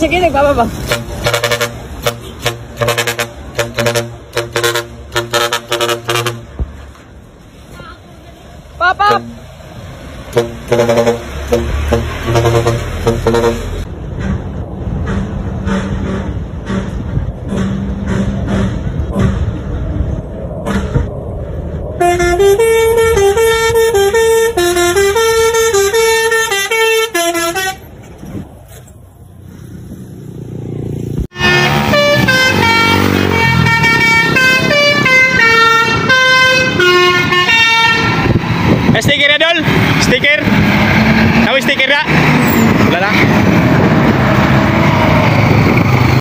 siya kayo nagbababa. Pop up! Sticker na, Dol? Sticker?